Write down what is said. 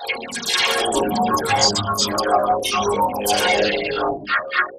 Thank you.